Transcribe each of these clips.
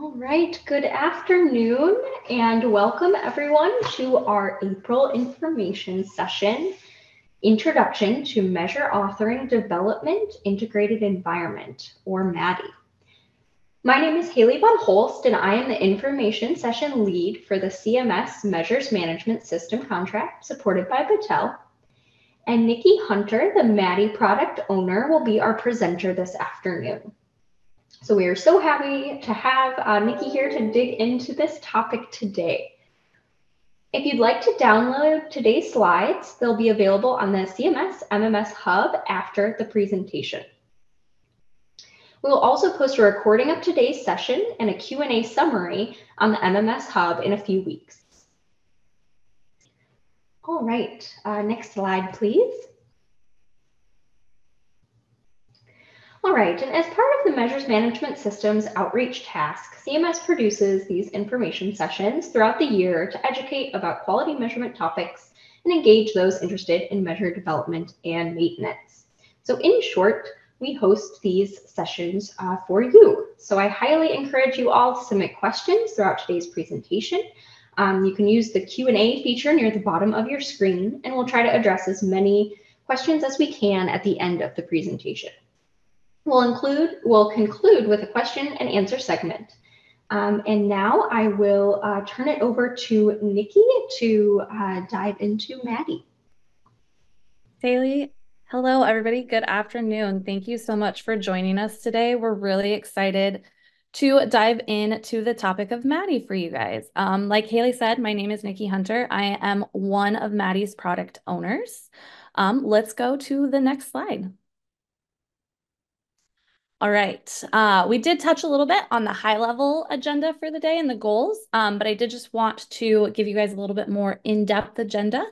All right, good afternoon and welcome everyone to our April information session, Introduction to Measure Authoring Development Integrated Environment, or MADiE. My name is Haley Von Holst and I am the information session lead for the CMS Measures Management System contract supported by Battelle. And Nikki Hunter, the MADiE product owner, will be our presenter this afternoon. So we are so happy to have uh, Nikki here to dig into this topic today. If you'd like to download today's slides, they'll be available on the CMS MMS Hub after the presentation. We will also post a recording of today's session and a Q&A summary on the MMS Hub in a few weeks. All right, uh, next slide, please. All right, and as part of the Measures Management Systems outreach task, CMS produces these information sessions throughout the year to educate about quality measurement topics and engage those interested in measure development and maintenance. So in short, we host these sessions uh, for you. So I highly encourage you all to submit questions throughout today's presentation. Um, you can use the Q&A feature near the bottom of your screen, and we'll try to address as many questions as we can at the end of the presentation. We'll include, we'll conclude with a question and answer segment. Um, and now I will uh, turn it over to Nikki to uh, dive into MADiE. Haley, hello everybody. Good afternoon. Thank you so much for joining us today. We're really excited to dive into the topic of MADiE for you guys. Um, like Haley said, my name is Nikki Hunter. I am one of MADiE's product owners. Um, let's go to the next slide. All right. Uh, we did touch a little bit on the high level agenda for the day and the goals, um, but I did just want to give you guys a little bit more in-depth agenda.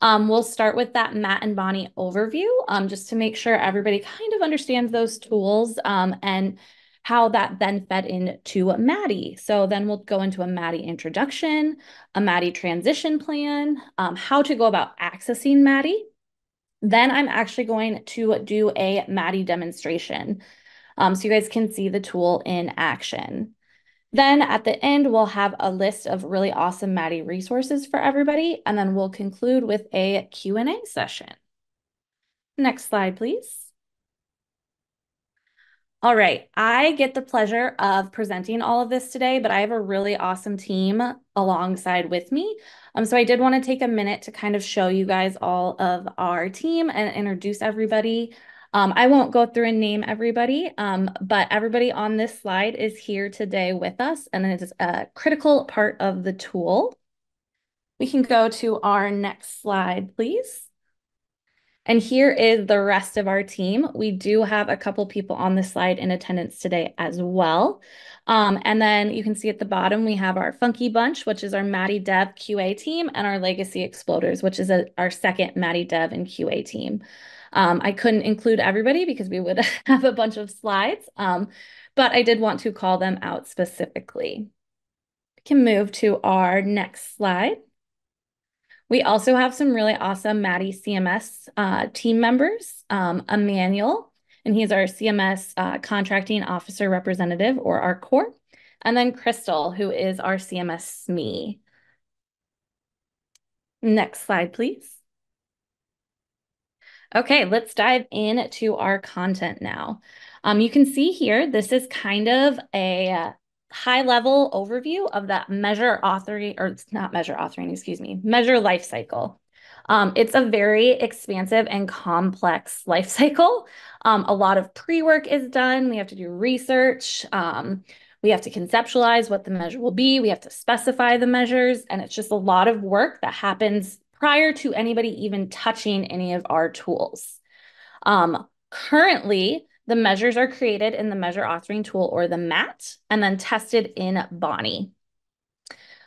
Um, we'll start with that MAT and Bonnie overview, um, just to make sure everybody kind of understands those tools um, and how that then fed into a MADiE. So then we'll go into a MADiE introduction, a MADiE transition plan, um, how to go about accessing MADiE. Then I'm actually going to do a MADiE demonstration um, so you guys can see the tool in action. Then at the end, we'll have a list of really awesome MADiE resources for everybody, and then we'll conclude with a Q&A session. Next slide, please. All right, I get the pleasure of presenting all of this today, but I have a really awesome team alongside with me. Um, so I did want to take a minute to kind of show you guys all of our team and introduce everybody. Um, I won't go through and name everybody, um, but everybody on this slide is here today with us, and it is a critical part of the tool. We can go to our next slide, please. And here is the rest of our team. We do have a couple people on this slide in attendance today as well. Um, and then you can see at the bottom, we have our Funky Bunch, which is our MADiE Dev QA team, and our Legacy Exploders, which is a, our second MADiE Dev and QA team. Um, I couldn't include everybody because we would have a bunch of slides, um, but I did want to call them out specifically. We can move to our next slide. We also have some really awesome MADiE CMS uh, team members, um, Emmanuel, and he's our CMS uh, contracting officer representative or our core. And then Crystal, who is our CMS SME. Next slide, please. Okay, let's dive into our content now. Um, you can see here, this is kind of a high level overview of that measure authoring, or it's not measure authoring, excuse me, measure life cycle. Um, it's a very expansive and complex life cycle. Um, a lot of pre-work is done. We have to do research. Um, we have to conceptualize what the measure will be. We have to specify the measures. And it's just a lot of work that happens prior to anybody even touching any of our tools. Um, currently, the measures are created in the measure authoring tool or the MAT and then tested in Bonnie.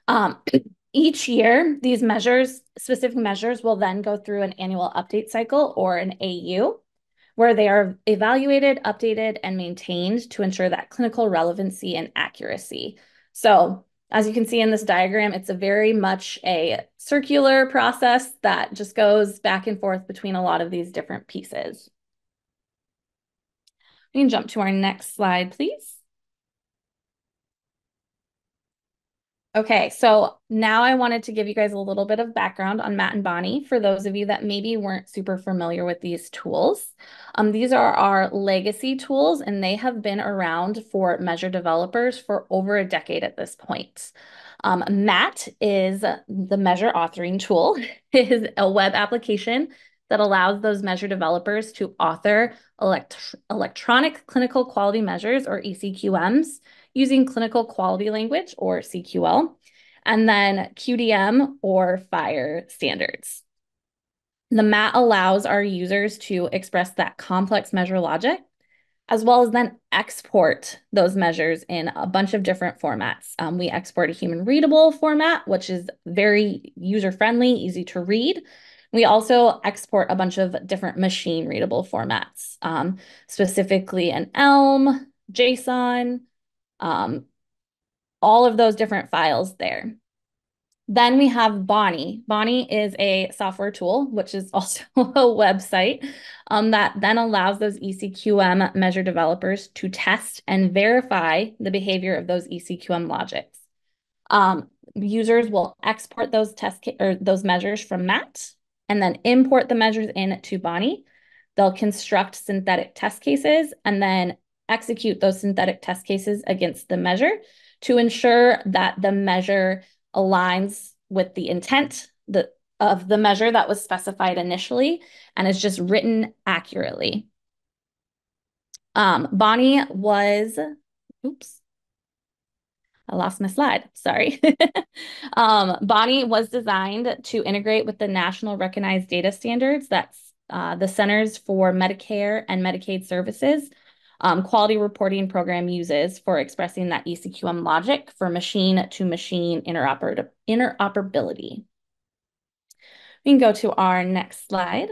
Um, each year, these measures, specific measures, will then go through an annual update cycle or an AU, where they are evaluated, updated, and maintained to ensure that clinical relevancy and accuracy. So as you can see in this diagram, it's a very much a circular process that just goes back and forth between a lot of these different pieces. We can jump to our next slide, please. Okay, so now I wanted to give you guys a little bit of background on MAT and Bonnie for those of you that maybe weren't super familiar with these tools. Um, these are our legacy tools, and they have been around for Measure developers for over a decade at this point. Um, MAT is the Measure authoring tool. is a web application that allows those Measure developers to author elect electronic clinical quality measures or ECQMs using clinical quality language or CQL, and then QDM or FHIR standards. The MAT allows our users to express that complex measure logic, as well as then export those measures in a bunch of different formats. Um, we export a human readable format, which is very user-friendly, easy to read. We also export a bunch of different machine readable formats, um, specifically an Elm, JSON, um, all of those different files there. Then we have Bonnie. Bonnie is a software tool, which is also a website um, that then allows those ECQM measure developers to test and verify the behavior of those ECQM logics. Um, users will export those test or those measures from MAT and then import the measures in to Bonnie. They'll construct synthetic test cases and then execute those synthetic test cases against the measure to ensure that the measure aligns with the intent the, of the measure that was specified initially and is just written accurately. Um, Bonnie was, oops, I lost my slide, sorry. um, Bonnie was designed to integrate with the national recognized data standards that's uh, the Centers for Medicare and Medicaid Services um, quality reporting program uses for expressing that ECQM logic for machine-to-machine interoper interoperability. We can go to our next slide.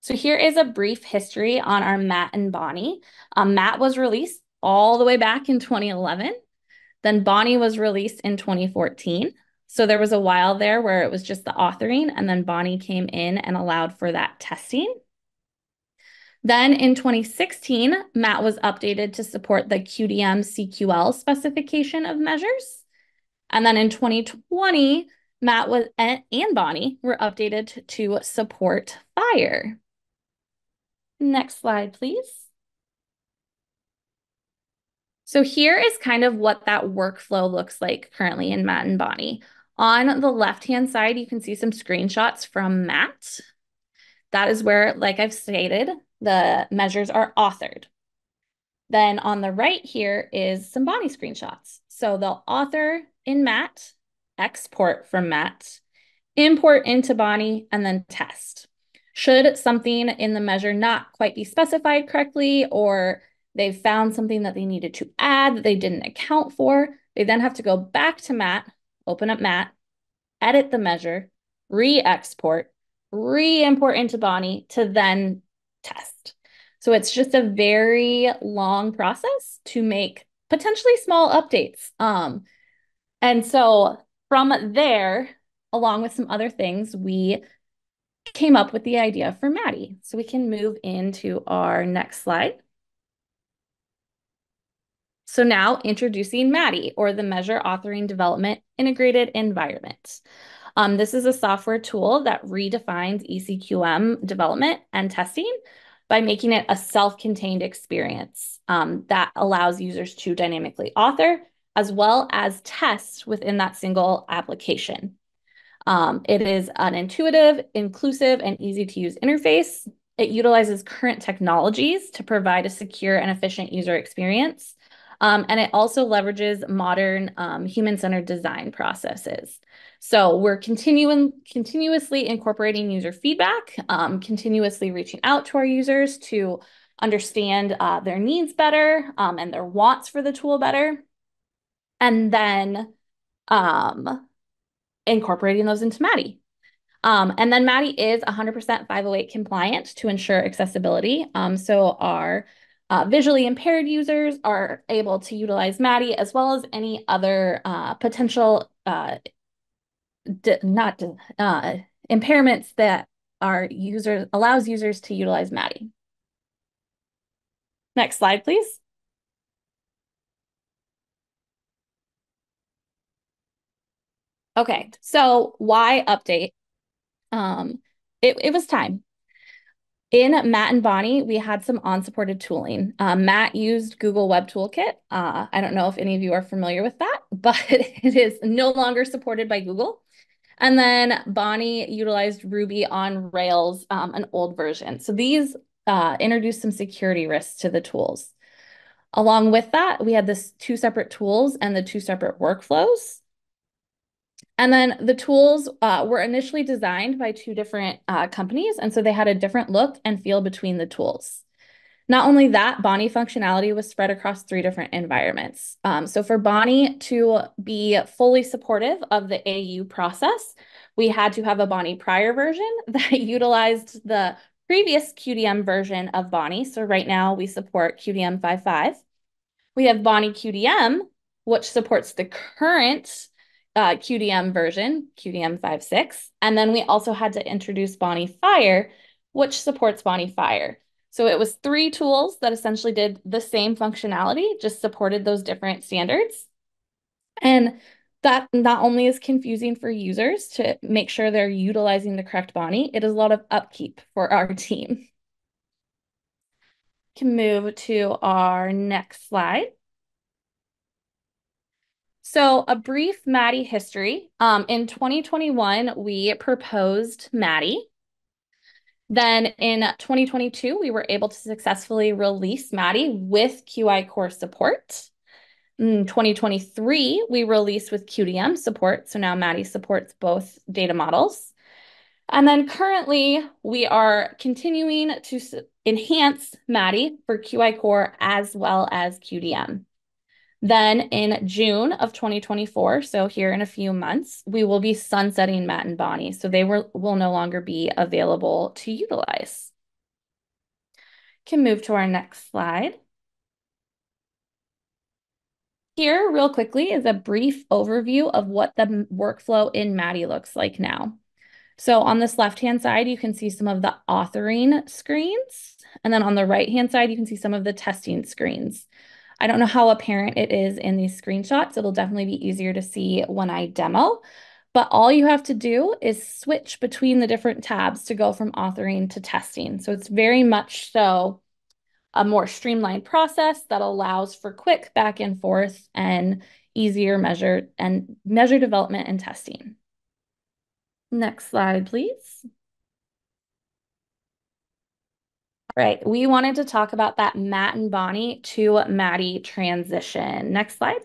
So here is a brief history on our MAT and Bonnie. Um, MAT was released all the way back in 2011. Then Bonnie was released in 2014. So there was a while there where it was just the authoring and then Bonnie came in and allowed for that testing. Then in 2016, MAT was updated to support the QDM CQL specification of measures. And then in 2020, MAT was and Bonnie were updated to support FHIR. Next slide, please. So here is kind of what that workflow looks like currently in MAT and Bonnie. On the left-hand side, you can see some screenshots from MAT. That is where, like I've stated, the measures are authored. Then on the right here is some Bonnie screenshots. So they'll author in MAT, export from MAT, import into Bonnie, and then test. Should something in the measure not quite be specified correctly, or they've found something that they needed to add that they didn't account for, they then have to go back to MAT, open up MAT, edit the measure, re-export, re-import into Bonnie to then test. So it's just a very long process to make potentially small updates. Um, and so from there, along with some other things, we came up with the idea for MADiE. So we can move into our next slide. So now introducing MADiE or the Measure Authoring Development Integrated Environment. Um, this is a software tool that redefines ECQM development and testing by making it a self-contained experience um, that allows users to dynamically author as well as test within that single application. Um, it is an intuitive, inclusive, and easy to use interface. It utilizes current technologies to provide a secure and efficient user experience. Um, and it also leverages modern um, human-centered design processes. So we're continuing continuously incorporating user feedback, um, continuously reaching out to our users to understand uh, their needs better um, and their wants for the tool better, and then um, incorporating those into MADiE. Um, and then MADiE is 100% 508 compliant to ensure accessibility. Um, so our uh, visually impaired users are able to utilize MADiE as well as any other uh, potential uh, not uh, impairments that our users allows users to utilize MADiE. Next slide, please. Okay, so why update? Um, it, it was time. In MAT and Bonnie, we had some unsupported tooling. Um, MAT used Google Web Toolkit. Uh, I don't know if any of you are familiar with that, but it is no longer supported by Google. And then Bonnie utilized Ruby on Rails, um, an old version. So these uh, introduced some security risks to the tools. Along with that, we had this two separate tools and the two separate workflows. And then the tools uh, were initially designed by two different uh, companies. And so they had a different look and feel between the tools. Not only that, Bonnie functionality was spread across three different environments. Um, so for Bonnie to be fully supportive of the AU process, we had to have a Bonnie prior version that utilized the previous QDM version of Bonnie. So right now we support QDM 5.5. We have Bonnie QDM, which supports the current uh, QDM version, QDM 5.6. And then we also had to introduce Bonnie FHIR, which supports Bonnie FHIR. So it was three tools that essentially did the same functionality, just supported those different standards. And that not only is confusing for users to make sure they're utilizing the correct Bonnie, it is a lot of upkeep for our team. Can move to our next slide. So a brief MADiE history. Um, in 2021, we proposed MADiE. Then in 2022, we were able to successfully release MADiE with QI-Core support. In 2023, we released with QDM support. So now MADiE supports both data models. And then currently, we are continuing to enhance MADiE for QI-Core as well as QDM. Then in June of 2024, so here in a few months, we will be sunsetting MAT and Bonnie. So they will, will no longer be available to utilize. Can move to our next slide. Here, real quickly, is a brief overview of what the workflow in MADiE looks like now. So on this left-hand side, you can see some of the authoring screens. And then on the right-hand side, you can see some of the testing screens. I don't know how apparent it is in these screenshots. It'll definitely be easier to see when I demo. But all you have to do is switch between the different tabs to go from authoring to testing. So it's very much so a more streamlined process that allows for quick back and forth and easier measure and measure development and testing. Next slide, please. Right, we wanted to talk about that MAT and Bonnie to MADiE transition. Next slide.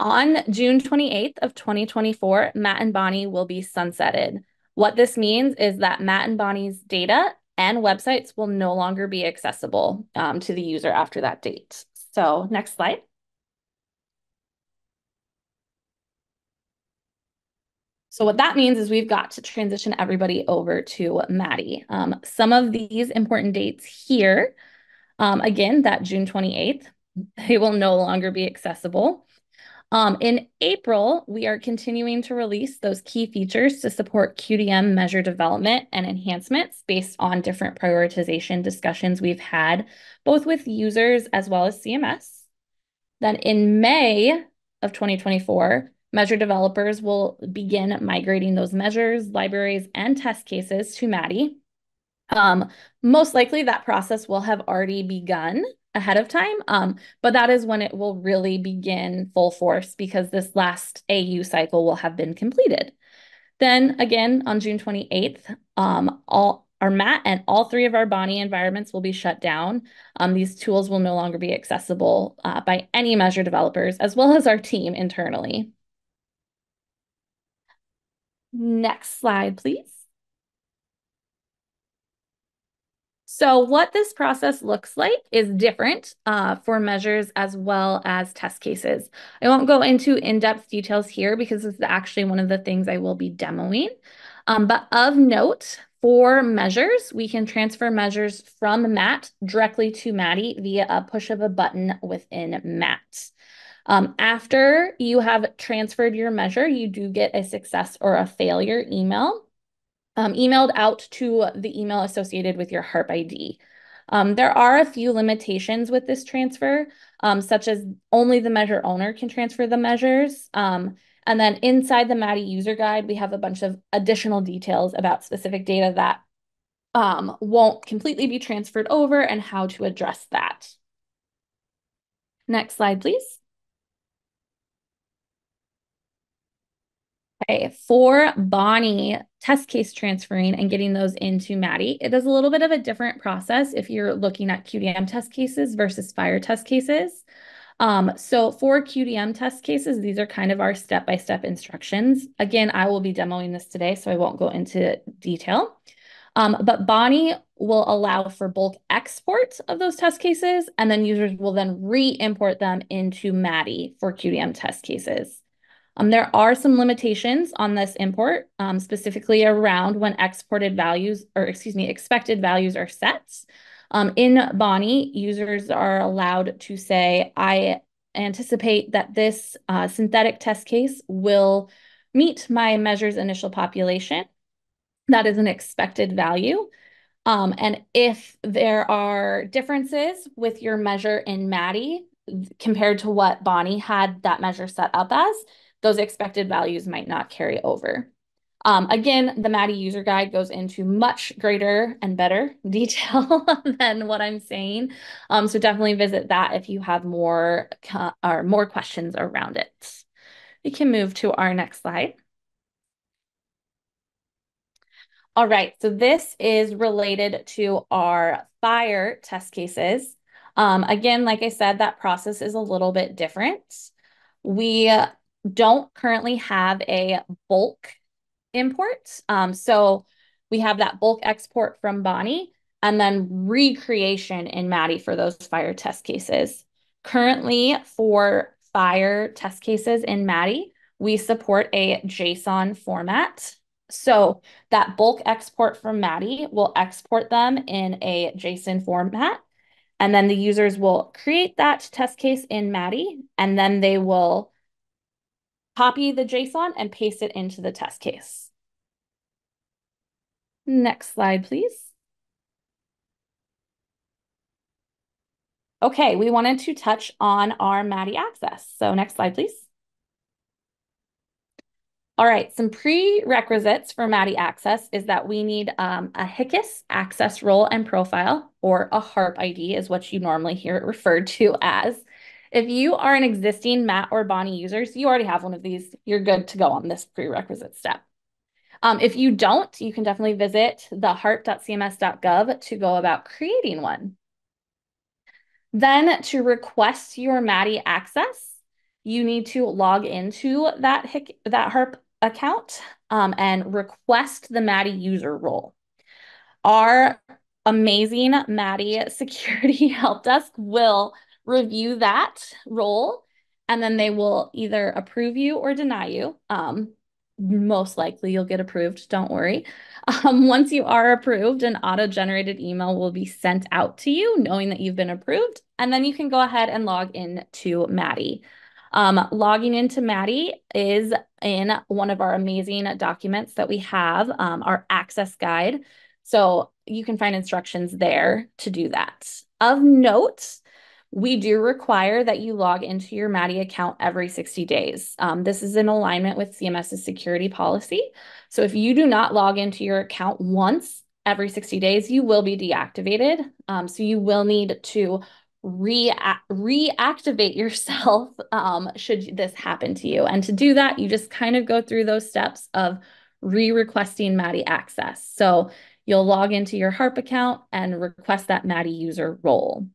On June 28th of 2024, MAT and Bonnie will be sunsetted. What this means is that MAT and Bonnie's data and websites will no longer be accessible um, to the user after that date. So next slide. So what that means is we've got to transition everybody over to MADiE. Um, some of these important dates here, um, again, that June 28th, they will no longer be accessible. Um, in April, we are continuing to release those key features to support QDM measure development and enhancements based on different prioritization discussions we've had, both with users as well as CMS. Then in May of 2024, Measure developers will begin migrating those measures, libraries, and test cases to MADiE. Um, most likely that process will have already begun ahead of time, um, but that is when it will really begin full force because this last AU cycle will have been completed. Then again, on June 28th, um, all our MAT and all three of our Bonnie environments will be shut down. Um, these tools will no longer be accessible uh, by any measure developers, as well as our team internally. Next slide, please. So what this process looks like is different uh, for measures as well as test cases. I won't go into in-depth details here because this is actually one of the things I will be demoing. Um, but of note, for measures, we can transfer measures from MAT directly to MADiE via a push of a button within MAT. Um, after you have transferred your measure, you do get a success or a failure email um, emailed out to the email associated with your HARP ID. Um, there are a few limitations with this transfer, um, such as only the measure owner can transfer the measures. Um, and then inside the MADiE user guide, we have a bunch of additional details about specific data that um, won't completely be transferred over and how to address that. Next slide, please. Okay, for Bonnie test case transferring and getting those into MADiE, it is a little bit of a different process if you're looking at QDM test cases versus FHIR test cases. Um, so for QDM test cases, these are kind of our step-by-step -step instructions. Again, I will be demoing this today, so I won't go into detail. Um, but Bonnie will allow for bulk export of those test cases, and then users will then re-import them into MADiE for QDM test cases. Um, there are some limitations on this import, um, specifically around when exported values, or excuse me, expected values are set. Um, in Bonnie, users are allowed to say, I anticipate that this uh, synthetic test case will meet my measure's initial population. That is an expected value. And if there are differences with your measure in MADiE compared to what Bonnie had that measure set up as, those expected values might not carry over. Um, again, the MADiE user guide goes into much greater and better detail than what I'm saying. Um, so definitely visit that if you have more or more questions around it. We can move to our next slide. All right, so this is related to our FHIR test cases. Um, again, like I said, that process is a little bit different. We don't currently have a bulk import. Um, so we have that bulk export from Bonnie and then recreation in MADiE for those FHIR test cases. Currently for FHIR test cases in MADiE, we support a JSON format. So that bulk export from MADiE will export them in a JSON format. And then the users will create that test case in MADiE, and then they will copy the JSON and paste it into the test case. Next slide, please. Okay, we wanted to touch on our MADiE access. So next slide, please. All right, some prerequisites for MADiE access is that we need um, a HICS access role and profile, or a HARP ID is what you normally hear it referred to as. If you are an existing MAT or Bonnie users, you already have one of these. You're good to go on this prerequisite step. Um, if you don't, you can definitely visit the harp.cms.gov to go about creating one. Then to request your MADiE access, you need to log into that, HIC, that HARP account um, and request the MADiE user role. Our amazing MADiE security help desk will review that role, and then they will either approve you or deny you. Um, most likely you'll get approved, don't worry. Um, once you are approved, an auto-generated email will be sent out to you knowing that you've been approved, and then you can go ahead and log in to MADiE. Um, logging into MADiE is in one of our amazing documents that we have, um, our access guide. So you can find instructions there to do that. Of note, we do require that you log into your MADiE account every 60 days. Um, this is in alignment with CMS's security policy. So if you do not log into your account once every 60 days, you will be deactivated. Um, so you will need to re reactivate yourself um, should this happen to you. And to do that, you just kind of go through those steps of re-requesting MADiE access. So you'll log into your HARP account and request that MADiE user role.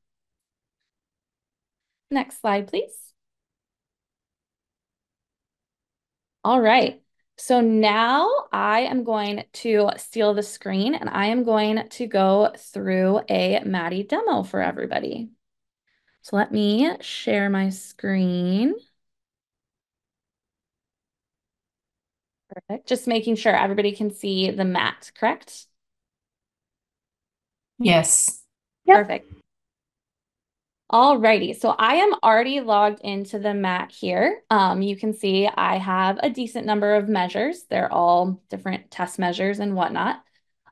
Next slide, please. All right. So now I am going to steal the screen and I am going to go through a MADiE demo for everybody. So let me share my screen. Perfect. Just making sure everybody can see the MAT, correct? Yes. Yep. Perfect. Alrighty, so I am already logged into the MAT here. Um, you can see I have a decent number of measures. They're all different test measures and whatnot.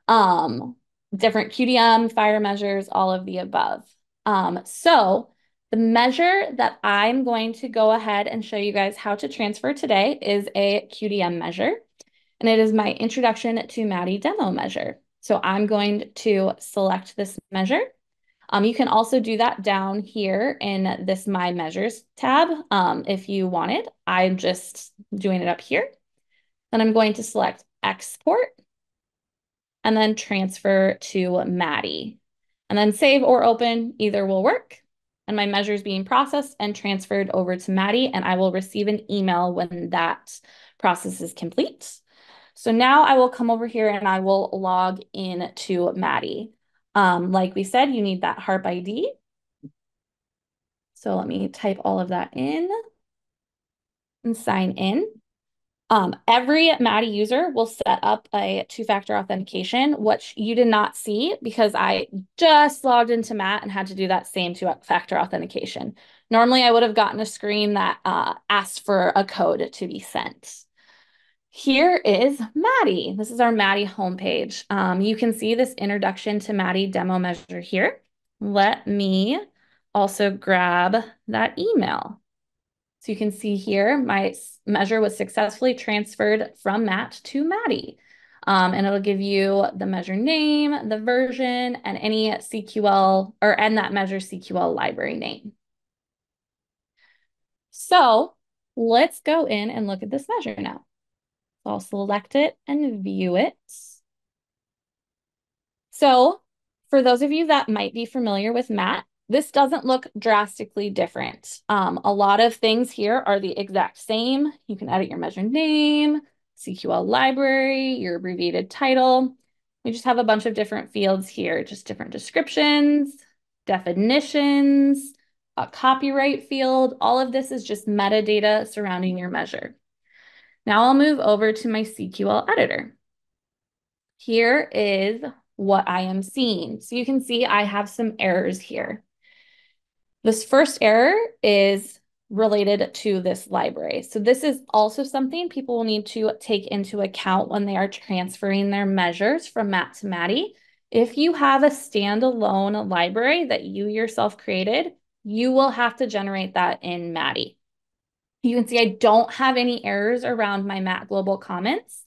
Um, different QDM, fire measures, all of the above. Um, so the measure that I'm going to go ahead and show you guys how to transfer today is a QDM measure, and it is my introduction to MADiE demo measure. So I'm going to select this measure. Um, you can also do that down here in this My Measures tab um, if you wanted. I'm just doing it up here. Then I'm going to select Export and then transfer to MADiE. And then save or open, either will work. And my measure is being processed and transferred over to MADiE, and I will receive an email when that process is complete. So now I will come over here and I will log in to MADiE. Um, like we said, you need that HARP ID. So let me type all of that in and sign in. Um, every MADiE user will set up a two-factor authentication, which you did not see because I just logged into MAT and had to do that same two-factor authentication. Normally, I would have gotten a screen that uh, asked for a code to be sent. Here is MADiE. This is our MADiE homepage. Um, you can see this introduction to MADiE demo measure here. Let me also grab that email. So you can see here, my measure was successfully transferred from MAT to MADiE. Um, and it'll give you the measure name, the version, and any CQL or and that measure CQL library name. So let's go in and look at this measure now. I'll select it and view it. So for those of you that might be familiar with MAT, this doesn't look drastically different. Um, a lot of things here are the exact same. You can edit your measure name, CQL library, your abbreviated title. We just have a bunch of different fields here, just different descriptions, definitions, a copyright field. All of this is just metadata surrounding your measure. Now I'll move over to my CQL editor. Here is what I am seeing. So you can see I have some errors here. This first error is related to this library. So this is also something people will need to take into account when they are transferring their measures from MAT to MADiE. If you have a standalone library that you yourself created, you will have to generate that in MADiE. You can see I don't have any errors around my MAT Global comments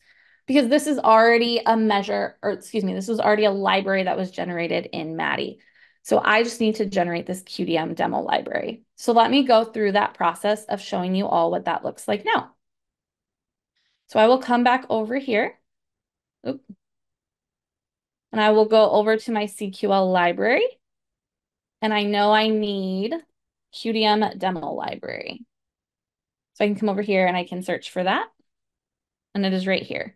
because this is already a measure, or excuse me, this was already a library that was generated in MADiE. So I just need to generate this QDM demo library. So let me go through that process of showing you all what that looks like now. So I will come back over here. Oop. And I will go over to my CQL library. And I know I need QDM demo library. So I can come over here and I can search for that. And it is right here.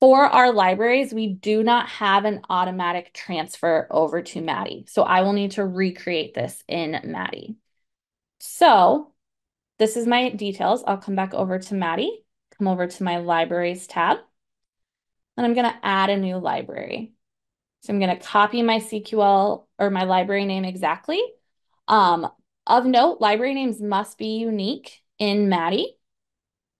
For our libraries, we do not have an automatic transfer over to MADiE. So I will need to recreate this in MADiE. So this is my details. I'll come back over to MADiE, come over to my libraries tab, and I'm going to add a new library. So I'm going to copy my CQL or my library name exactly. Um, of note, library names must be unique in MADiE.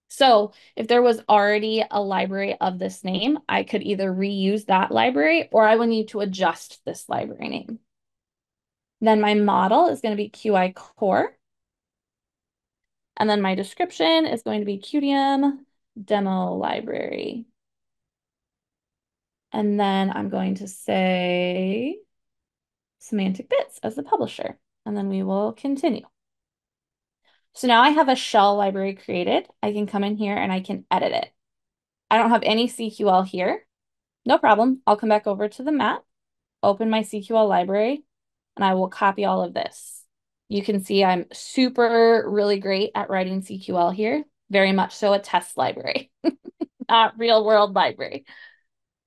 So if there was already a library of this name, I could either reuse that library or I would need to adjust this library name. Then my model is going to be QI-Core. And then my description is going to be QDM demo library. And then I'm going to say SemanticBits as the publisher. And then we will continue. So now I have a shell library created. I can come in here and I can edit it. I don't have any CQL here. No problem. I'll come back over to the MAT, open my CQL library, and I will copy all of this. You can see I'm super, really great at writing CQL here. Very much so a test library, not real world library.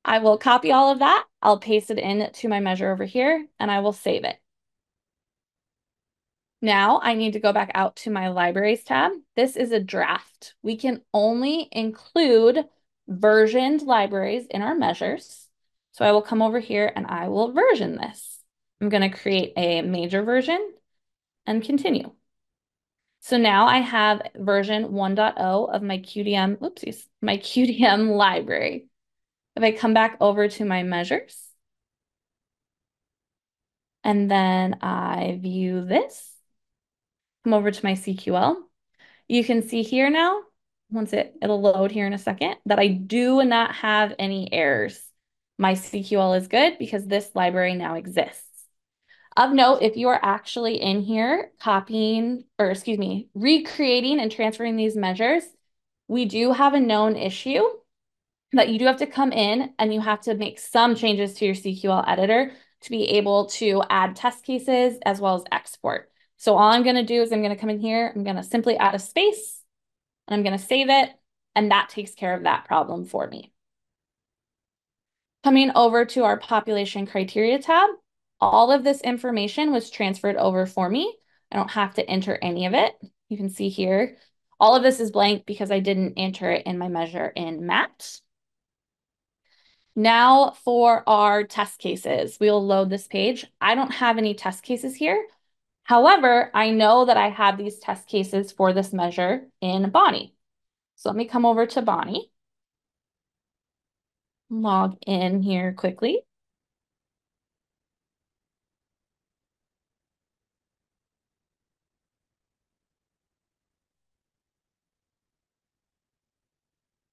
I will copy all of that. I'll paste it in to my measure over here, and I will save it. Now I need to go back out to my libraries tab. This is a draft. We can only include versioned libraries in our measures. So I will come over here and I will version this. I'm going to create a major version and continue. So now I have version 1.0 of my QDM, oopsies, my QDM library. If I come back over to my measures, And then I view this, come over to my CQL. You can see here now, once it, it'll load here in a second, that I do not have any errors. My CQL is good because this library now exists. Of note, if you are actually in here copying, or excuse me, recreating and transferring these measures, we do have a known issue that you do have to come in and you have to make some changes to your CQL editor to be able to add test cases as well as export. So all I'm going to do is I'm going to come in here, I'm going to simply add a space, and I'm going to save it, and that takes care of that problem for me. Coming over to our population criteria tab, all of this information was transferred over for me. I don't have to enter any of it. You can see here, all of this is blank because I didn't enter it in my measure in MAT. Now for our test cases, we'll load this page. I don't have any test cases here. However, I know that I have these test cases for this measure in Bonnie. So let me come over to Bonnie. Log in here quickly.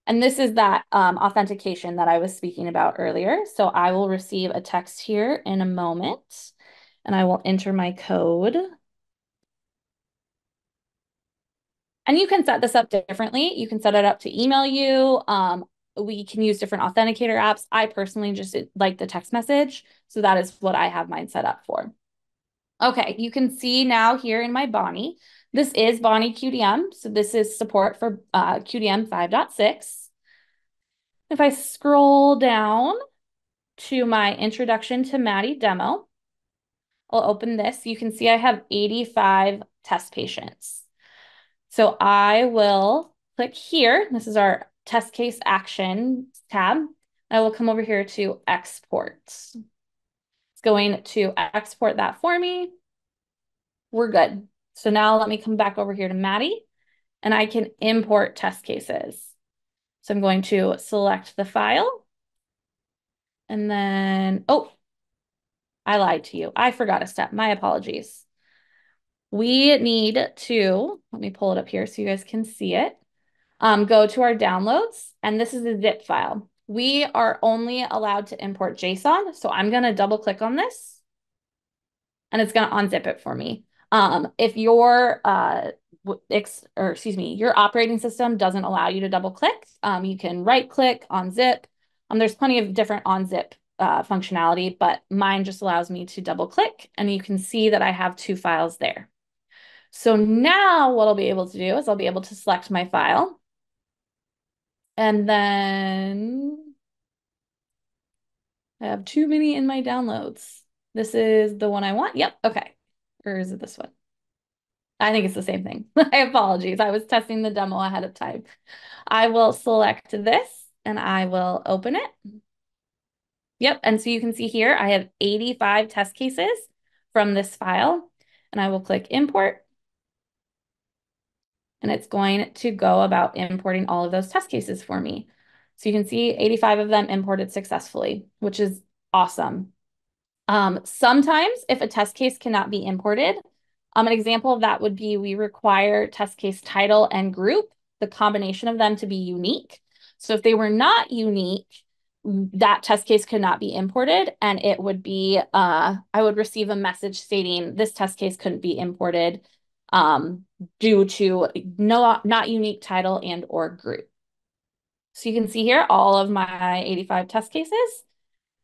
And this is that um, authentication that I was speaking about earlier. So I will receive a text here in a moment and I will enter my code. And you can set this up differently. You can set it up to email you. Um, we can use different authenticator apps. I personally just like the text message. So that is what I have mine set up for. Okay, you can see now here in my Bonnie, this is Bonnie QDM. So this is support for uh, QDM 5.6. If I scroll down to my introduction to MADiE demo, I'll open this. You can see I have 85 test patients. So I will click here. This is our test case action tab. I will come over here to export. It's going to export that for me. We're good. So now let me come back over here to MADiE and I can import test cases. So I'm going to select the file. And then, oh, I lied to you. I forgot a step. My apologies. We need to, let me pull it up here so you guys can see it. Um, go to our downloads, and this is a zip file. We are only allowed to import JSON. So I'm going to double click on this and it's going to unzip it for me. Um, if your uh, ex, or excuse me, your operating system doesn't allow you to double click, um, you can right click unzip. Um, there's plenty of different on zip uh, functionality, but mine just allows me to double click and you can see that I have two files there. So now what I'll be able to do is I'll be able to select my file and then I have too many in my downloads. This is the one I want. Yep. Okay. Or is it this one? I think it's the same thing. I apologize. I was testing the demo ahead of time. I will select this and I will open it. Yep. And so you can see here, I have 85 test cases from this file and I will click import. And it's going to go about importing all of those test cases for me. So you can see 85 of them imported successfully, which is awesome. Um, sometimes if a test case cannot be imported, um, an example of that would be we require test case title and group, the combination of them to be unique. So if they were not unique, that test case could not be imported and it would be, uh, I would receive a message stating this test case couldn't be imported um, due to no, not unique title and or group. So you can see here all of my 85 test cases.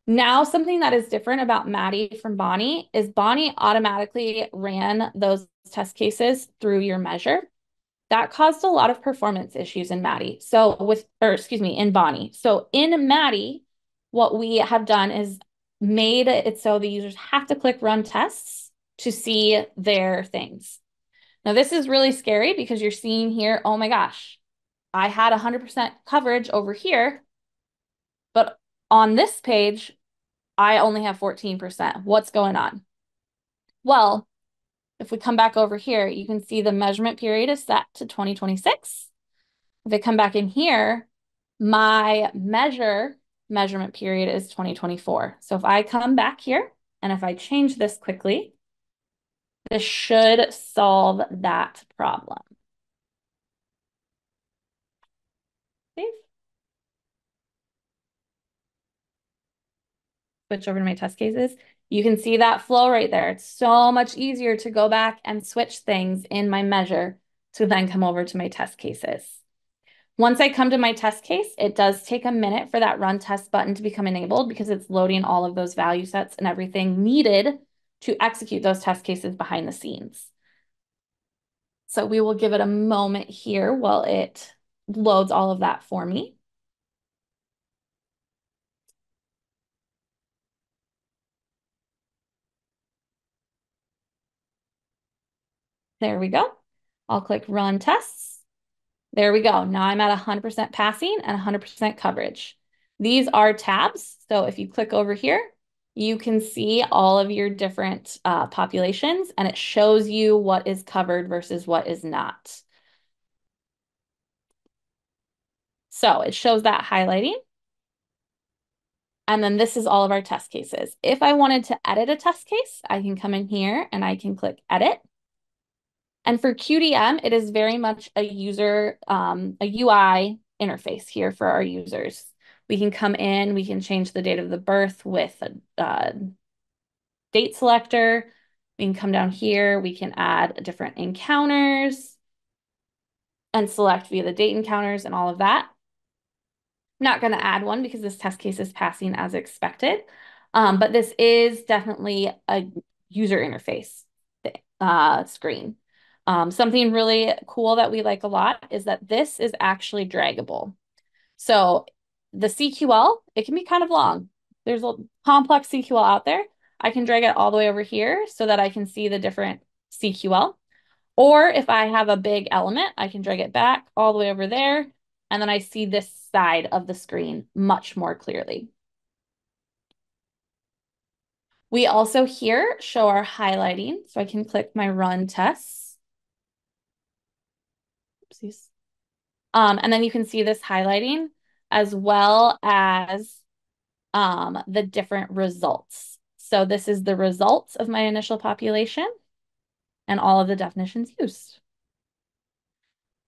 Now, something that is different about MADiE from Bonnie is Bonnie automatically ran those test cases through your measure. That caused a lot of performance issues in MADiE. So with, or excuse me, in Bonnie. So in MADiE, what we have done is made it so the users have to click run tests to see their things. Now, this is really scary because you're seeing here, oh my gosh, I had 100% coverage over here, but on this page, I only have 14%. What's going on? Well, if we come back over here, you can see the measurement period is set to 2026. If I come back in here, my measure measurement period is 2024. So if I come back here And if I change this quickly, this should solve that problem. Switch over to my test cases. You can see that flow right there. It's so much easier to go back and switch things in my measure to then come over to my test cases. Once I come to my test case, it does take a minute for that run test button to become enabled because it's loading all of those value sets and everything needed to execute those test cases behind the scenes. So we will give it a moment here while it loads all of that for me. There we go. I'll click run tests. There we go. Now I'm at 100% passing and 100% coverage. These are tabs. So if you click over here, you can see all of your different uh, populations and it shows you what is covered versus what is not. So it shows that highlighting. And then this is all of our test cases. If I wanted to edit a test case, I can come in here and I can click edit. And for QDM, it is very much a user, um, a UI interface here for our users. We can come in, we can change the date of the birth with a, a date selector. We can come down here, we can add different encounters and select via the date encounters and all of that. Not going to add one because this test case is passing as expected, um, but this is definitely a user interface uh, screen. Um, something really cool that we like a lot is that this is actually draggable. So the CQL, it can be kind of long. There's a complex CQL out there. I can drag it all the way over here so that I can see the different CQL. Or if I have a big element, I can drag it back all the way over there. And then I see this side of the screen much more clearly. We also here show our highlighting. So I can click my run tests. Um, and then you can see this highlighting as well as um, the different results. So this is the results of my initial population and all of the definitions used.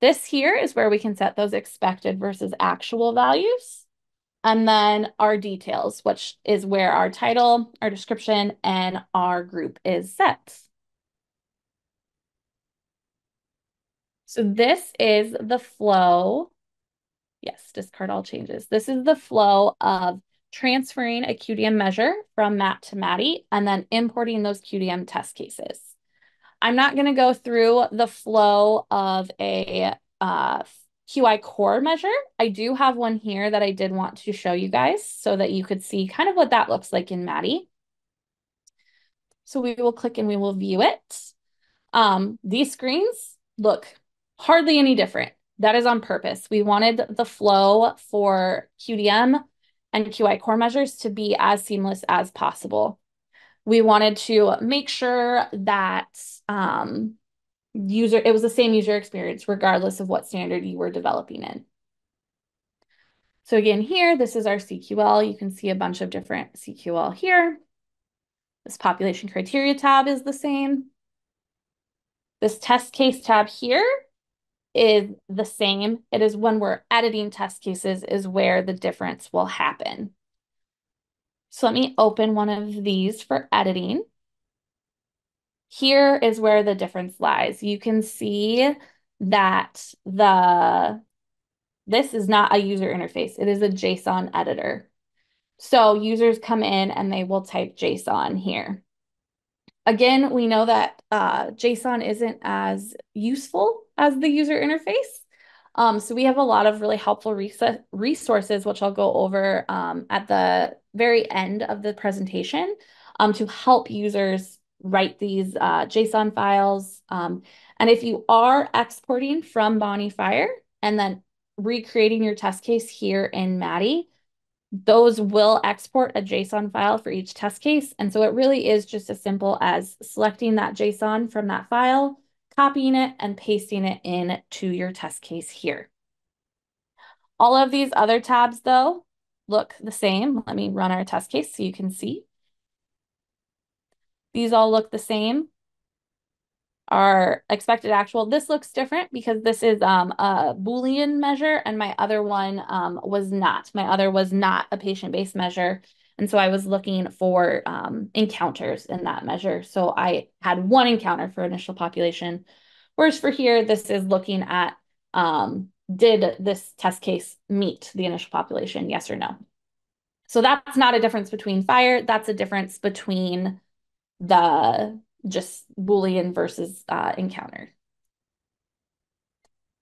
This here is where we can set those expected versus actual values. And then our details, which is where our title, our description, and our group is set. So this is the flow. Yes, discard all changes. This is the flow of transferring a QDM measure from MAT to MADiE and then importing those QDM test cases. I'm not going to go through the flow of a uh, QI-Core measure. I do have one here that I did want to show you guys so that you could see kind of what that looks like in MADiE. So we will click and we will view it. Um, these screens look hardly any different. That is on purpose. We wanted the flow for QDM and QI-Core measures to be as seamless as possible. We wanted to make sure that um, user it was the same user experience regardless of what standard you were developing in. So again, here, this is our CQL. You can see a bunch of different CQL here. This population criteria tab is the same. This test case tab here is the same. It is when we're editing test cases is where the difference will happen. So let me open one of these for editing. Here is where the difference lies. You can see that the this is not a user interface. It is a JSON editor. So users come in and they will type JSON here. Again, we know that uh, JSON isn't as useful as the user interface. Um, so we have a lot of really helpful resources, which I'll go over um, at the very end of the presentation um, to help users write these uh, JSON files. Um, and if you are exporting from Bonfire and then recreating your test case here in MADiE, those will export a JSON file for each test case. And so it really is just as simple as selecting that JSON from that file, copying it and pasting it in to your test case here. All of these other tabs though, look the same. Let me run our test case so you can see. These all look the same. Our expected actual, this looks different because this is um, a Boolean measure and my other one um, was not. My other was not a patient-based measure. And so I was looking for um, encounters in that measure. So I had one encounter for initial population. Whereas for here, this is looking at um, did this test case meet the initial population, yes or no? So that's not a difference between FHIR. That's a difference between the just Boolean versus uh, encounter.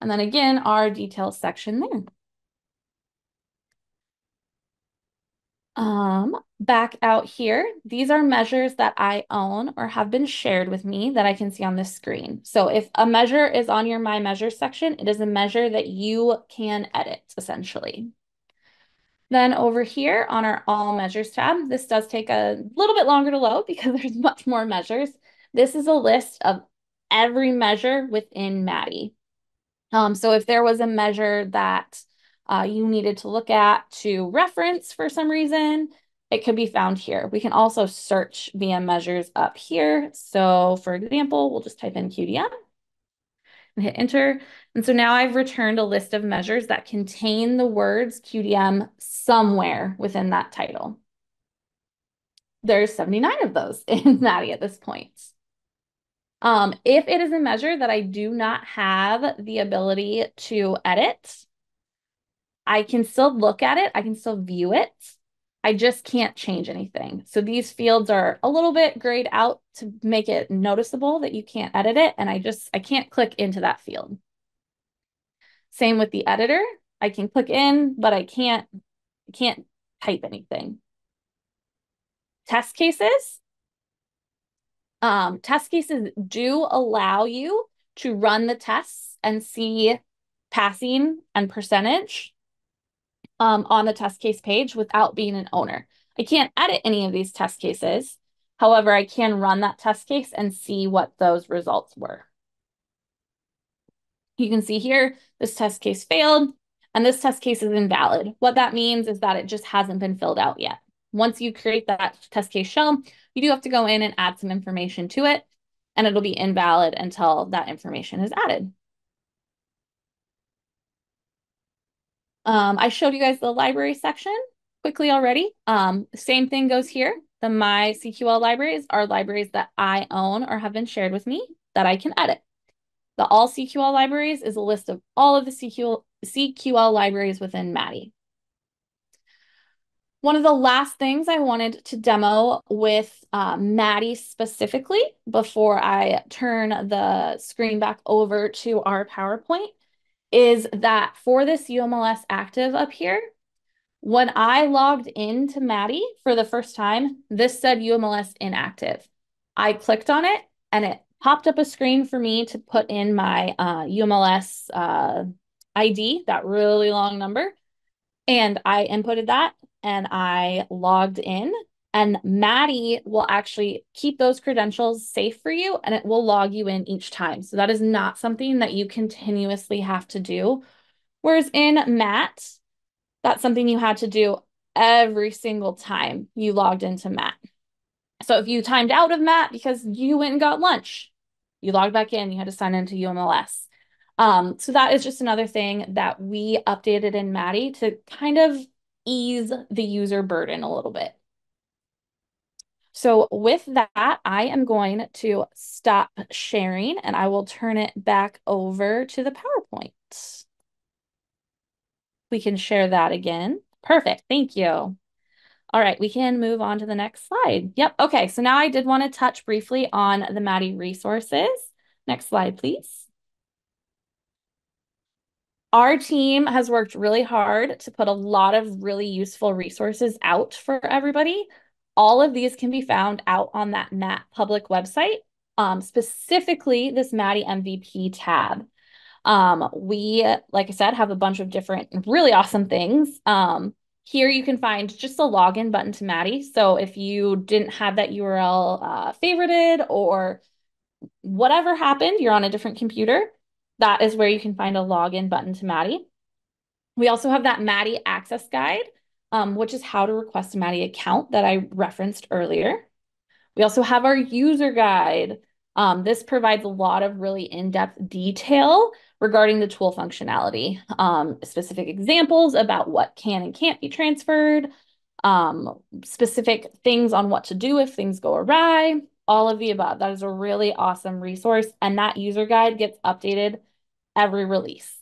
And then again, our details section there. Um, back out here, these are measures that I own or have been shared with me that I can see on this screen. So if a measure is on your My Measures section, it is a measure that you can edit, essentially. Then over here on our All Measures tab, this does take a little bit longer to load because there's much more measures. This is a list of every measure within MADiE. Um, so if there was a measure that uh, you needed to look at to reference for some reason, it could be found here. We can also search VM measures up here. So for example, we'll just type in QDM and hit enter. And so now I've returned a list of measures that contain the words QDM somewhere within that title. There's 79 of those in MADiE at this point. Um, if it is a measure that I do not have the ability to edit, I can still look at it, I can still view it. I just can't change anything. So these fields are a little bit grayed out to make it noticeable that you can't edit it. And I just, I can't click into that field. Same with the editor. I can click in, but I can't, can't type anything. Test cases. Um, test cases do allow you to run the tests and see passing and percentage um, on the test case page without being an owner. I can't edit any of these test cases. However, I can run that test case and see what those results were. You can see here, this test case failed and this test case is invalid. What that means is that it just hasn't been filled out yet. Once you create that test case shell, you do have to go in and add some information to it and it'll be invalid until that information is added. Um, I showed you guys the library section quickly already. Um, same thing goes here. The My CQL libraries are libraries that I own or have been shared with me that I can edit. The All CQL libraries is a list of all of the CQL, CQL libraries within MADiE. One of the last things I wanted to demo with uh, MADiE specifically before I turn the screen back over to our PowerPoint is that for this UMLS active up here, when I logged into MADiE for the first time, this said UMLS inactive. I clicked on it and it popped up a screen for me to put in my uh, UMLS uh, ID, that really long number. And I inputted that and I logged in and MADiE will actually keep those credentials safe for you and it will log you in each time. So that is not something that you continuously have to do. Whereas in MAT, that's something you had to do every single time you logged into MAT. So if you timed out of MAT because you went and got lunch, you logged back in, you had to sign into UMLS. Um, so that is just another thing that we updated in MADiE to kind of ease the user burden a little bit. So with that, I am going to stop sharing and I will turn it back over to the PowerPoint. We can share that again. Perfect. Thank you. All right, we can move on to the next slide. Yep. Okay, so now I did want to touch briefly on the MADiE resources. Next slide, please. Our team has worked really hard to put a lot of really useful resources out for everybody. All of these can be found out on that MAT public website, um, specifically this MADiE MVP tab. Um, we, like I said, have a bunch of different really awesome things. Um, here you can find just a login button to MADiE. So if you didn't have that URL uh, favorited or whatever happened, you're on a different computer, that is where you can find a login button to MADiE. We also have that MADiE access guide um, which is how to request a MADiE account that I referenced earlier. We also have our user guide. Um, this provides a lot of really in-depth detail regarding the tool functionality, um, specific examples about what can and can't be transferred, um, specific things on what to do if things go awry, all of the above. That is a really awesome resource. And that user guide gets updated every release.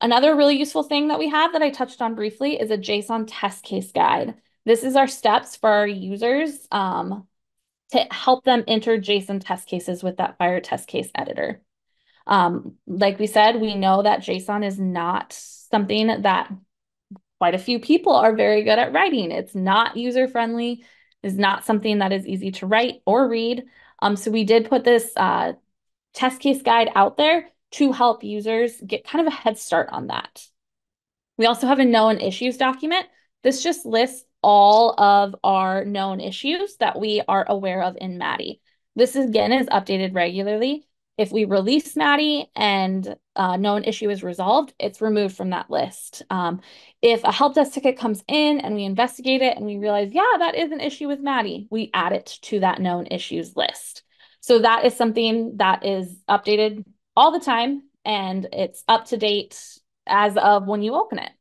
Another really useful thing that we have that I touched on briefly is a JSON test case guide. This is our steps for our users um, to help them enter JSON test cases with that FHIR test case editor. Um, like we said, we know that JSON is not something that quite a few people are very good at writing. It's not user-friendly, is not something that is easy to write or read. Um, so we did put this uh, test case guide out there to help users get kind of a head start on that. We also have a known issues document. This just lists all of our known issues that we are aware of in MADiE. This again is updated regularly. If we release MADiE and uh, known issue is resolved, it's removed from that list. Um, if a help desk ticket comes in and we investigate it and we realize, yeah, that is an issue with MADiE, we add it to that known issues list. So that is something that is updated all the time and it's up to date as of when you open it.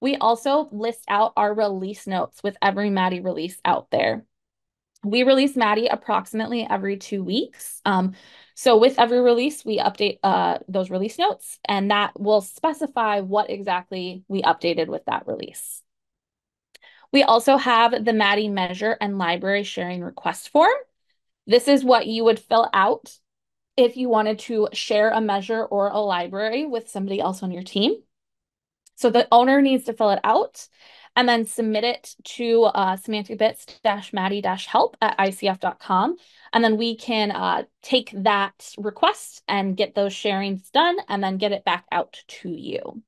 We also list out our release notes with every MADiE release out there. We release MADiE approximately every two weeks. Um, so with every release, we update uh, those release notes, and that will specify what exactly we updated with that release. We also have the MADiE measure and library sharing request form. This is what you would fill out if you wanted to share a measure or a library with somebody else on your team. So the owner needs to fill it out and then submit it to uh, semanticbits-madi-help at icf.com. And then we can uh, take that request and get those sharings done and then get it back out to you.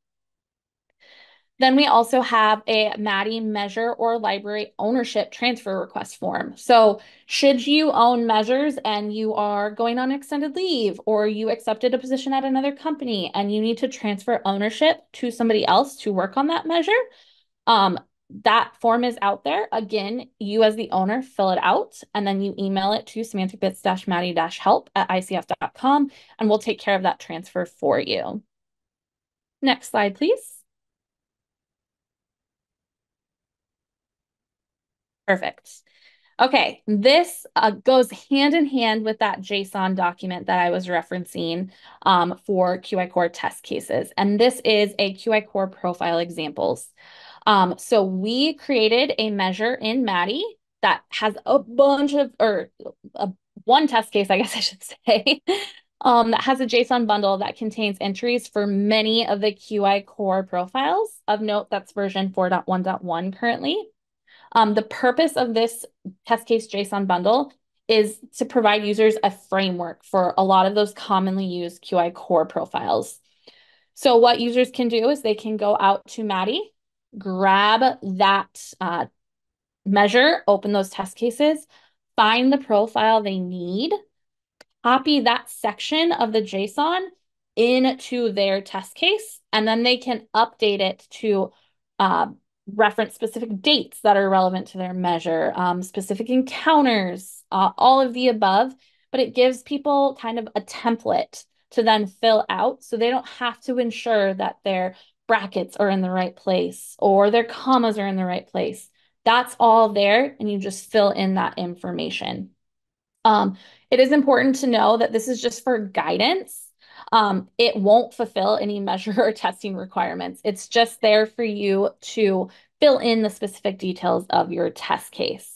Then we also have a MADiE measure or library ownership transfer request form. So should you own measures and you are going on extended leave or you accepted a position at another company and you need to transfer ownership to somebody else to work on that measure, um, that form is out there. Again, you as the owner fill it out and then you email it to semanticbits-madi-help at icf.com and we'll take care of that transfer for you. Next slide, please. Perfect. Okay, this uh, goes hand in hand with that JSON document that I was referencing um, for QI-Core test cases. And this is a QI-Core profile examples. Um, so we created a measure in MADiE that has a bunch of, or a, one test case, I guess I should say, um, that has a JSON bundle that contains entries for many of the QI-Core profiles. Of note, that's version 4.1.1 currently. Um, the purpose of this test case JSON bundle is to provide users a framework for a lot of those commonly used QI-Core profiles. So what users can do is they can go out to MADiE, grab that uh, measure, open those test cases, find the profile they need, copy that section of the JSON into their test case, and then they can update it to uh, reference specific dates that are relevant to their measure, um, specific encounters, uh, all of the above, but it gives people kind of a template to then fill out so they don't have to ensure that their brackets are in the right place or their commas are in the right place. That's all there, and you just fill in that information. Um, it is important to know that this is just for guidance um, it won't fulfill any measure or testing requirements. It's just there for you to fill in the specific details of your test case.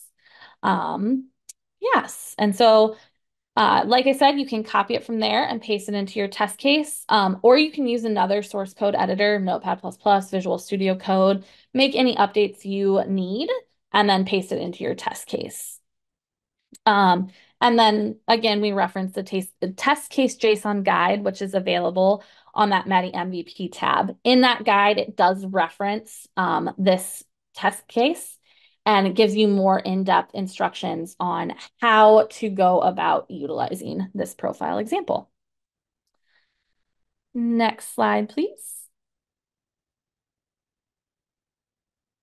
Um, yes, and so uh, like I said, you can copy it from there and paste it into your test case, um, or you can use another source code editor, Notepad++, Visual Studio Code, make any updates you need, and then paste it into your test case. Um, and then again, we reference the, taste, test case JSON guide, which is available on that MADiE MVP tab. In that guide, it does reference um, this test case and it gives you more in-depth instructions on how to go about utilizing this profile example. Next slide, please.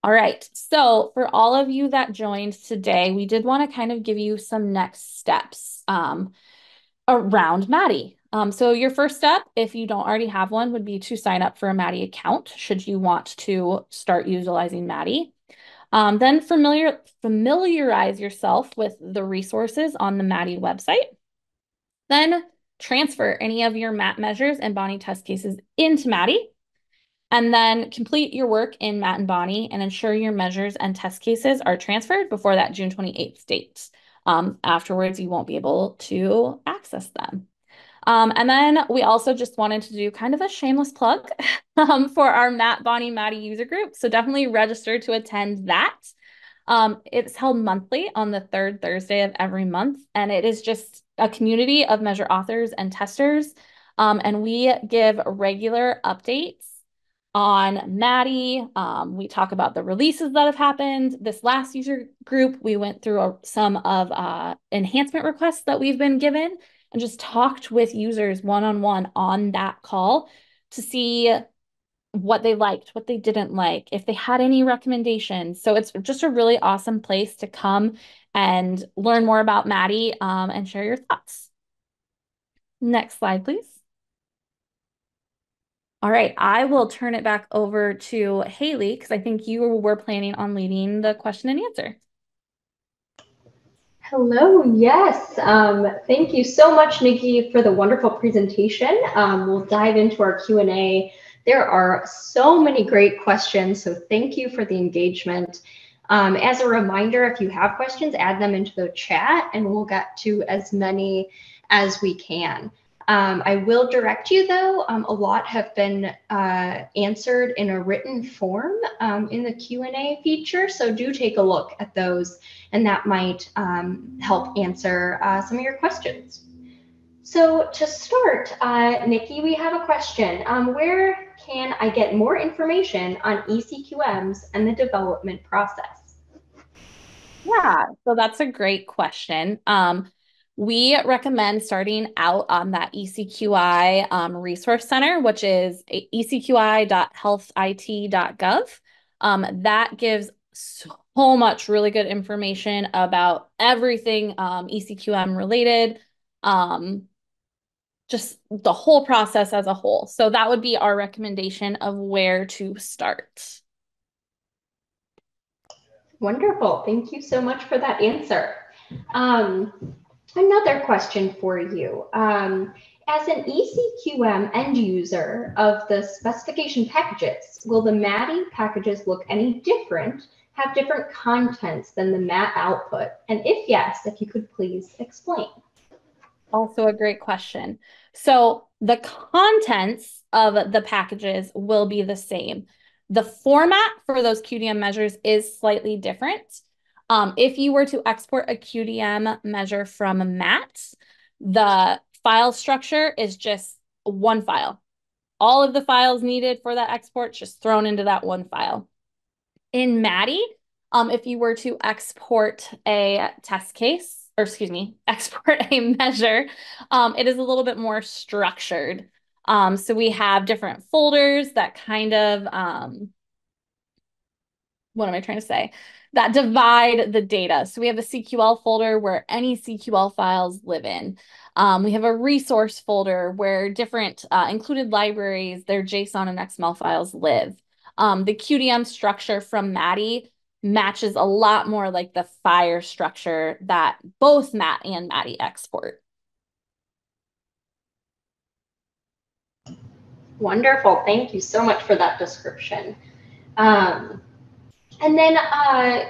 All right. So for all of you that joined today, we did want to kind of give you some next steps um, around MADiE. Um, so your first step, if you don't already have one, would be to sign up for a MADiE account should you want to start utilizing MADiE. Um, then familiar, familiarize yourself with the resources on the MADiE website. Then transfer any of your MAT measures and Bonnie test cases into MADiE. And then complete your work in MAT and Bonnie and ensure your measures and test cases are transferred before that June 28th date. Um, afterwards, you won't be able to access them. Um, and then we also just wanted to do kind of a shameless plug um, for our MAT Bonnie MADiE user group. So definitely register to attend that. Um, it's held monthly on the third Thursday of every month, and it is just a community of measure authors and testers. Um, and we give regular updates on MADiE. Um, we talk about the releases that have happened. This last user group, we went through a, some of uh, enhancement requests that we've been given and just talked with users one-on-one -on, that call to see what they liked, what they didn't like, if they had any recommendations. So it's just a really awesome place to come and learn more about MADiE um, and share your thoughts. Next slide, please. All right, I will turn it back over to Haley because I think you were planning on leading the question and answer. Hello, yes. Um, thank you so much, Nikki, for the wonderful presentation. Um, we'll dive into our Q&A. There are so many great questions, so thank you for the engagement. Um, as a reminder, if you have questions, add them into the chat and we'll get to as many as we can. Um, I will direct you though, um, a lot have been uh, answered in a written form um, in the Q&A feature, so do take a look at those and that might um, help answer uh, some of your questions. So to start, uh, Nikki, we have a question. Um, where can I get more information on ECQMs and the development process? Yeah, so that's a great question. Um, we recommend starting out on that ECQI um, Resource Center, which is ecqi.healthit.gov. Um, that gives so much really good information about everything um, ECQM related, um, just the whole process as a whole. So that would be our recommendation of where to start. Wonderful. Thank you so much for that answer. Um, Another question for you. Um, as an ECQM end user of the specification packages, will the MADiE packages look any different, have different contents than the MAT output? And if yes, if you could please explain. Also a great question. So the contents of the packages will be the same. The format for those QDM measures is slightly different. Um, if you were to export a QDM measure from MAT, the file structure is just one file. All of the files needed for that export just thrown into that one file. In MADiE, um, if you were to export a test case, or excuse me, export a measure, um, it is a little bit more structured. Um, so we have different folders that kind of, um, what am I trying to say? That divide the data. So we have a CQL folder where any CQL files live in. Um, we have a resource folder where different uh, included libraries, their JSON and XML files live. Um, the QDM structure from MADiE matches a lot more like the FHIR structure that both MAT and MADiE export. Wonderful. Thank you so much for that description. Um, and then uh,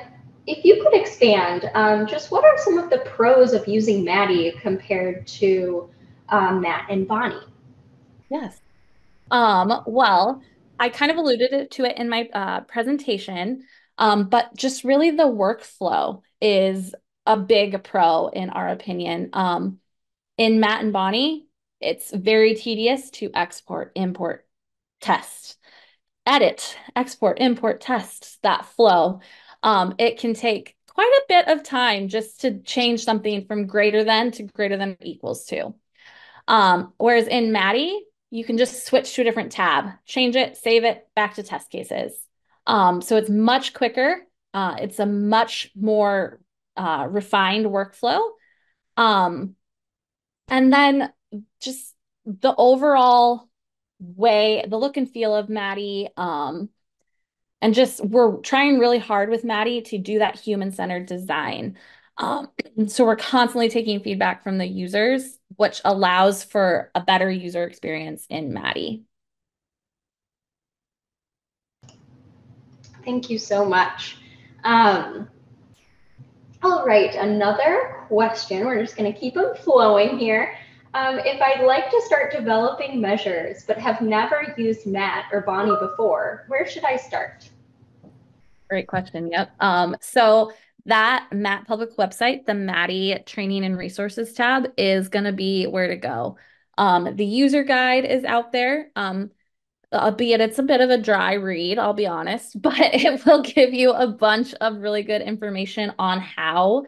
if you could expand, um, just what are some of the pros of using MADiE compared to um, MAT and Bonnie? Yes. Um, well, I kind of alluded to it in my uh, presentation, um, but just really the workflow is a big pro in our opinion. Um, in MAT and Bonnie, it's very tedious to export, import, test edit, export, import, test that flow. Um, it can take quite a bit of time just to change something from greater than to greater than equals to. Um, whereas in MADiE, you can just switch to a different tab, change it, save it, back to test cases. Um, so it's much quicker. Uh, it's a much more uh, refined workflow. Um, and then just the overall way, the look and feel of MADiE, um, and just we're trying really hard with MADiE to do that human-centered design. Um, so we're constantly taking feedback from the users, which allows for a better user experience in MADiE. Thank you so much. Um, all right, another question. We're just going to keep them flowing here. Um, if I'd like to start developing measures but have never used MAT or Bonnie before, where should I start? Great question. Yep. Um, so that MAT Public website, the MADiE Training and Resources tab, is going to be where to go. Um, the user guide is out there. Um, albeit it's a bit of a dry read, I'll be honest, but it will give you a bunch of really good information on how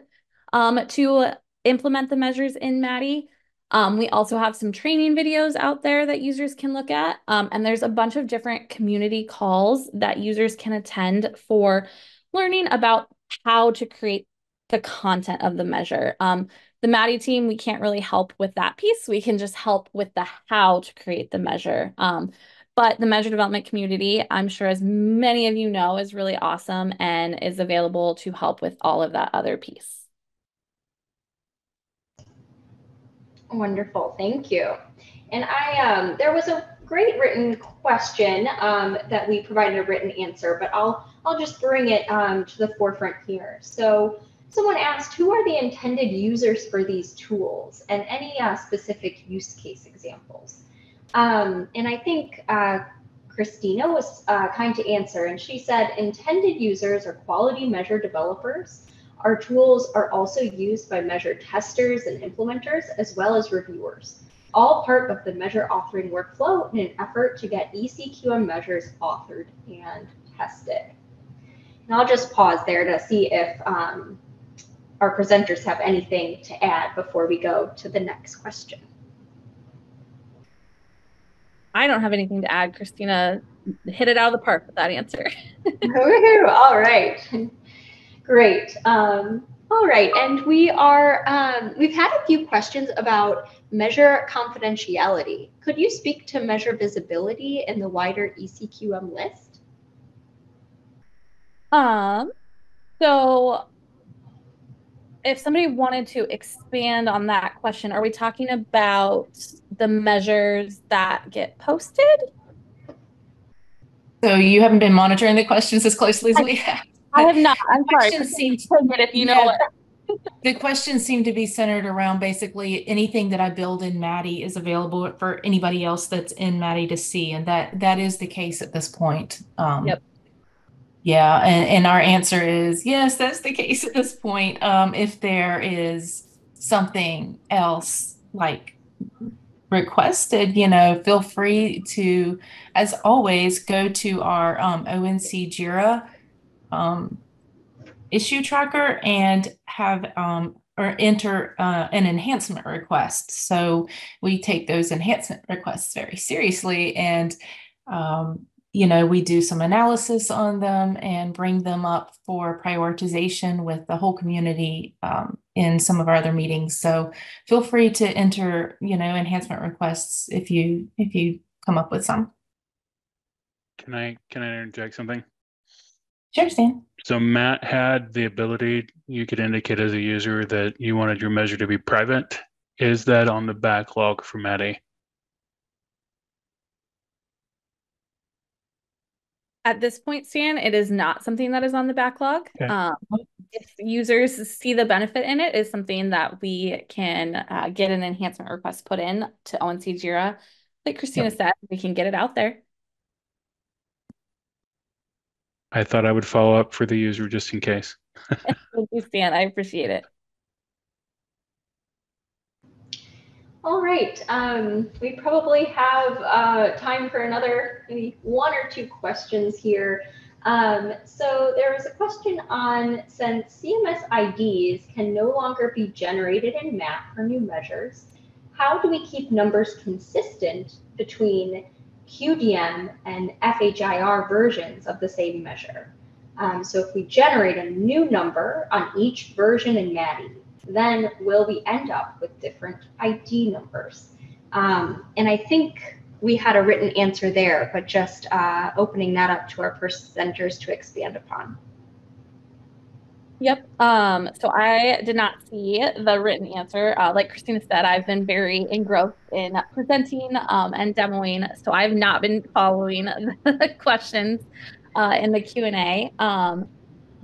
um, to implement the measures in MADiE. Um, we also have some training videos out there that users can look at. Um, and there's a bunch of different community calls that users can attend for learning about how to create the content of the measure. Um, the MADiE team, we can't really help with that piece. We can just help with the how to create the measure. Um, but the measure development community, I'm sure as many of you know, is really awesome and is available to help with all of that other piece. Wonderful, thank you. And I, um, there was a great written question um, that we provided a written answer, but I'll, I'll just bring it um, to the forefront here. So someone asked, who are the intended users for these tools and any uh, specific use case examples? Um, and I think uh, Christina was uh, kind to answer, and she said intended users are quality measure developers our tools are also used by measure testers and implementers, as well as reviewers, all part of the measure authoring workflow in an effort to get ECQM measures authored and tested. And I'll just pause there to see if um, our presenters have anything to add before we go to the next question. I don't have anything to add. Christina hit it out of the park with that answer. All right. Great. Um, all right, and we are um, we've had a few questions about measure confidentiality. Could you speak to measure visibility in the wider ECQM list? Um, so if somebody wanted to expand on that question, are we talking about the measures that get posted? So you haven't been monitoring the questions as closely as we have. I have not. I'm sorry. if you know what. the questions seem to be centered around basically anything that I build in MADiE is available for anybody else that's in MADiE to see, and that that is the case at this point. Um, yep. Yeah, and, and our answer is yes, that's the case at this point. Um, if there is something else like requested, you know, feel free to, as always, go to our um, ONC JIRA um, issue tracker and have um, or enter uh, an enhancement request. So we take those enhancement requests very seriously and um, you know, we do some analysis on them and bring them up for prioritization with the whole community um, in some of our other meetings. So feel free to enter, you know, enhancement requests if you if you come up with some. Can I can I interject something? Sure, Stan. So MAT had the ability, you could indicate as a user that you wanted your measure to be private. Is that on the backlog for MADiE? At this point, Stan, it is not something that is on the backlog. Okay. Um, if users see the benefit in it, is something that we can uh, get an enhancement request put in to ONC Jira. Like Christina yep. said, we can get it out there. I thought I would follow up for the user just in case. Thank you, Stan. I appreciate it. All right. Um, we probably have uh, time for another maybe one or two questions here. Um, so there was a question on since CMS IDs can no longer be generated in MAT for new measures, how do we keep numbers consistent between QDM and FHIR versions of the same measure. Um, so if we generate a new number on each version in MADiE, then will we end up with different ID numbers? Um, and I think we had a written answer there, but just uh, opening that up to our presenters to expand upon. Yep. Um, so I did not see the written answer. Uh, like Christina said, I've been very engrossed in presenting um, and demoing, so I've not been following the questions uh, in the Q&A. Um,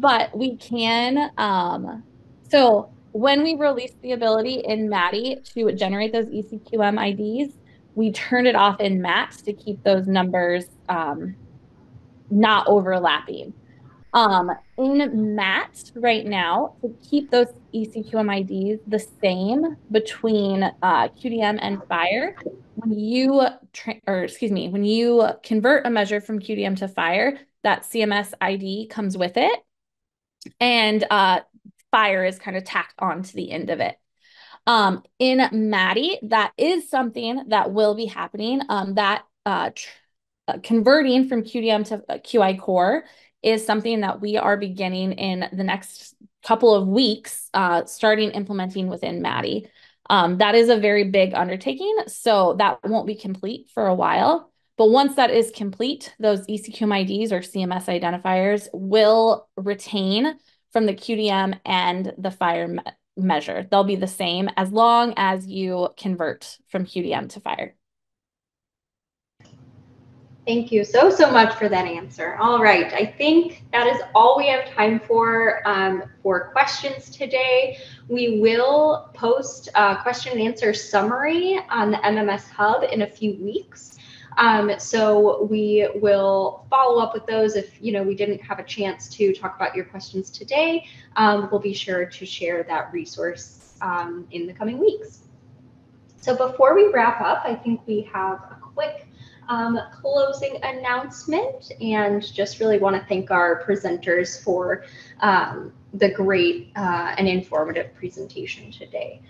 but we can, um, so when we released the ability in MADiE to generate those ECQM IDs, we turned it off in MAT to keep those numbers um, not overlapping. Um, in MAT right now, to keep those ECQM IDs the same between uh, QDM and FHIR, when you, or excuse me, when you convert a measure from QDM to FHIR, that CMS ID comes with it. And uh, FHIR is kind of tacked on to the end of it. Um, in MADiE, that is something that will be happening. Um, that uh, uh, converting from QDM to uh, QI-Core is something that we are beginning in the next couple of weeks, uh, starting implementing within MADiE. Um, that is a very big undertaking, so that won't be complete for a while. But once that is complete, those ECQM IDs or CMS identifiers will retain from the QDM and the FHIR me measure. They'll be the same as long as you convert from QDM to FHIR. Thank you so, so much for that answer. All right, I think that is all we have time for um, for questions today. We will post a question and answer summary on the MMS Hub in a few weeks. Um, so we will follow up with those if you know we didn't have a chance to talk about your questions today. Um, we'll be sure to share that resource um, in the coming weeks. So before we wrap up, I think we have um, closing announcement and just really want to thank our presenters for um, the great uh, and informative presentation today.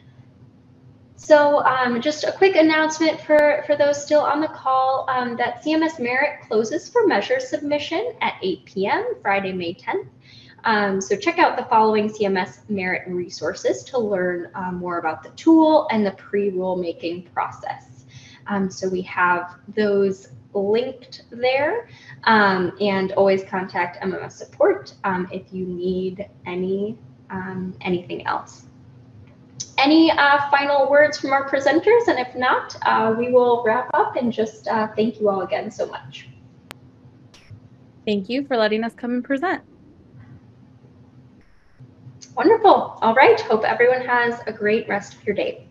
So um, just a quick announcement for, for those still on the call um, that CMS Merit closes for measure submission at 8 p.m. Friday, May 10th. Um, so check out the following CMS Merit resources to learn uh, more about the tool and the pre-rulemaking process. Um, so we have those linked there um, and always contact MMS support um, if you need any anything else any uh, final words from our presenters? And if not, uh, we will wrap up and just uh, thank you all again so much. Thank you for letting us come and present. Wonderful. All right. Hope everyone has a great rest of your day.